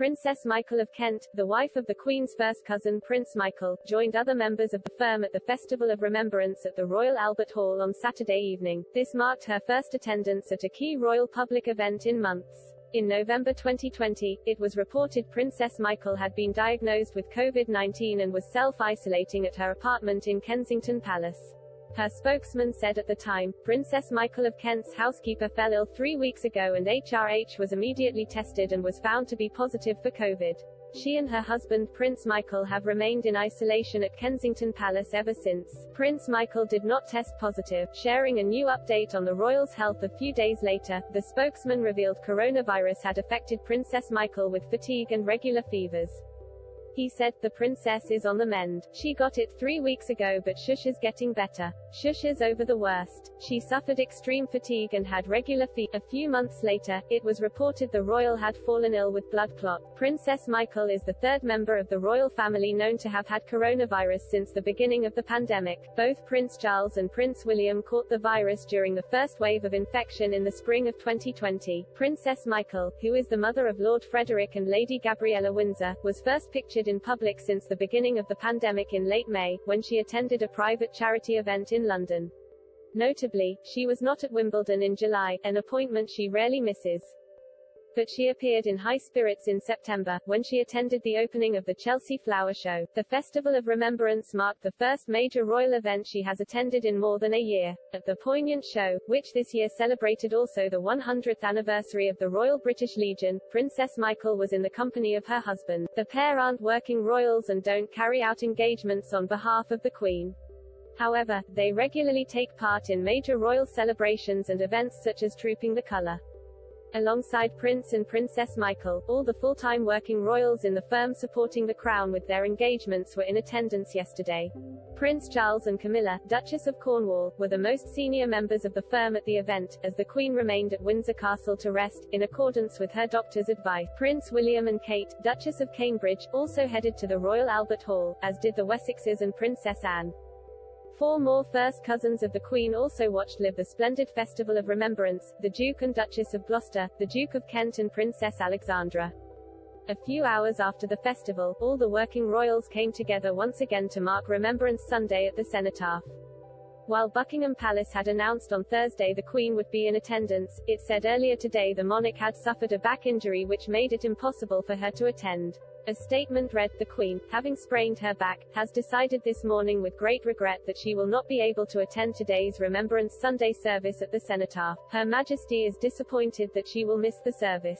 Princess Michael of Kent, the wife of the Queen's first cousin Prince Michael, joined other members of the firm at the Festival of Remembrance at the Royal Albert Hall on Saturday evening. This marked her first attendance at a key royal public event in months. In November 2020, it was reported Princess Michael had been diagnosed with COVID-19 and was self-isolating at her apartment in Kensington Palace. Her spokesman said at the time, Princess Michael of Kent's housekeeper fell ill three weeks ago and HRH was immediately tested and was found to be positive for COVID. She and her husband Prince Michael have remained in isolation at Kensington Palace ever since. Prince Michael did not test positive, sharing a new update on the royal's health a few days later. The spokesman revealed coronavirus had affected Princess Michael with fatigue and regular fevers. He said, the princess is on the mend. She got it three weeks ago but Shush is getting better. Shush is over the worst. She suffered extreme fatigue and had regular fever. A few months later, it was reported the royal had fallen ill with blood clot. Princess Michael is the third member of the royal family known to have had coronavirus since the beginning of the pandemic. Both Prince Charles and Prince William caught the virus during the first wave of infection in the spring of 2020. Princess Michael, who is the mother of Lord Frederick and Lady Gabriella Windsor, was first pictured in public since the beginning of the pandemic in late May, when she attended a private charity event in London. Notably, she was not at Wimbledon in July, an appointment she rarely misses but she appeared in high spirits in September, when she attended the opening of the Chelsea Flower Show. The Festival of Remembrance marked the first major royal event she has attended in more than a year. At the poignant show, which this year celebrated also the 100th anniversary of the Royal British Legion, Princess Michael was in the company of her husband. The pair aren't working royals and don't carry out engagements on behalf of the Queen. However, they regularly take part in major royal celebrations and events such as Trooping the Colour. Alongside Prince and Princess Michael, all the full-time working royals in the firm supporting the crown with their engagements were in attendance yesterday. Prince Charles and Camilla, Duchess of Cornwall, were the most senior members of the firm at the event, as the Queen remained at Windsor Castle to rest, in accordance with her doctor's advice. Prince William and Kate, Duchess of Cambridge, also headed to the Royal Albert Hall, as did the Wessexes and Princess Anne. Four more first cousins of the Queen also watched live the splendid Festival of Remembrance, the Duke and Duchess of Gloucester, the Duke of Kent and Princess Alexandra. A few hours after the festival, all the working royals came together once again to mark Remembrance Sunday at the Cenotaph. While Buckingham Palace had announced on Thursday the Queen would be in attendance, it said earlier today the monarch had suffered a back injury which made it impossible for her to attend. A statement read, The Queen, having sprained her back, has decided this morning with great regret that she will not be able to attend today's Remembrance Sunday service at the Cenotaph. Her Majesty is disappointed that she will miss the service.